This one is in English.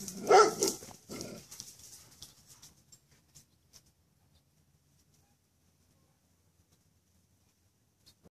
Yeah.